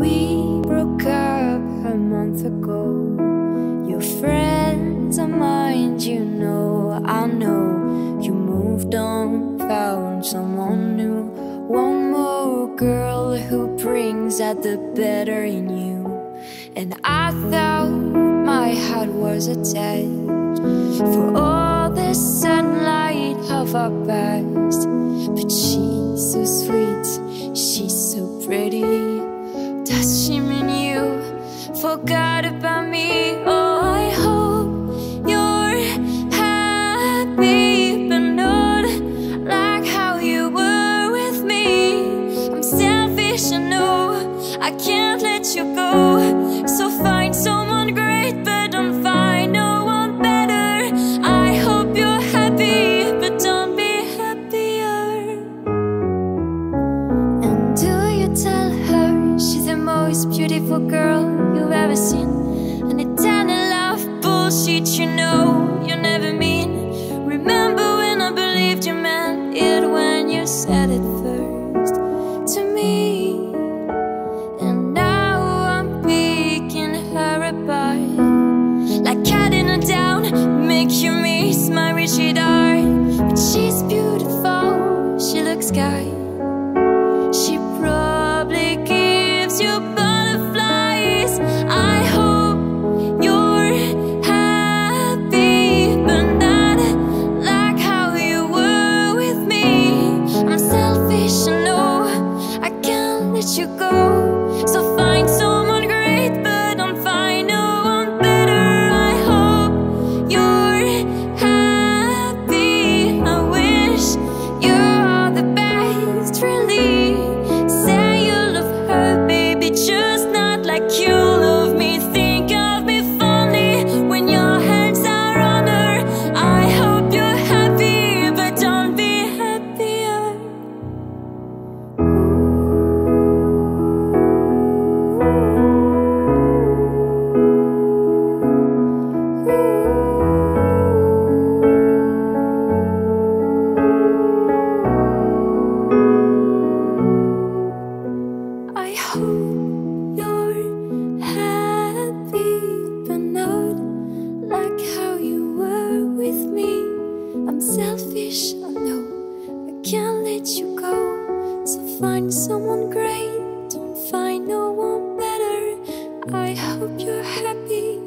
We broke up a month ago. Your friends are mine, you know. I know you moved on, found someone new. One more girl who brings out the better in you. And I thought my heart was attached for all the sunlight of our past. She mean you forgot about me? Oh, I hope you're happy, but not like how you were with me. I'm selfish, I know I can't let you go. So find someone beautiful girl you've ever seen? An eternal love bullshit, you know you never mean. Remember when I believed you meant it when you said it first to me? And now I'm picking her apart. Like cutting her down, make you miss my rigid art. But she's beautiful, she looks kind. She probably gives you baby, find someone great, find no one better. I hope you're happy.